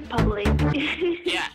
Republic. Yeah.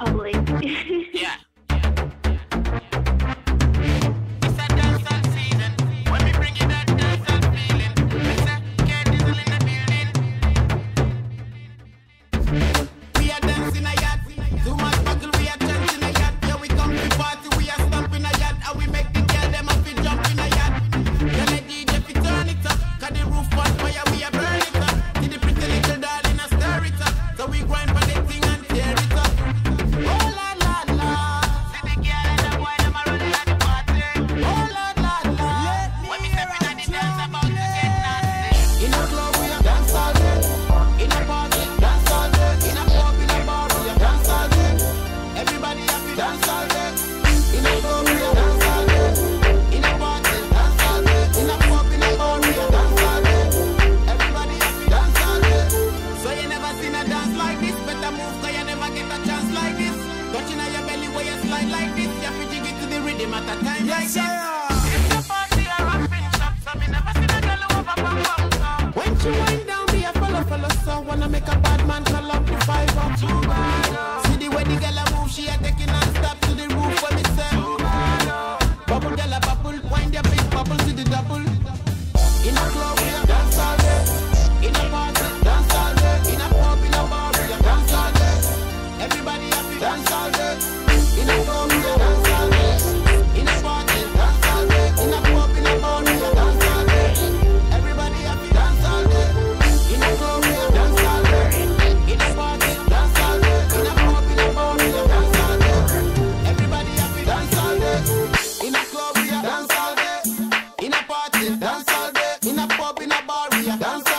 Public. In a pub, in a bar, we are dancing.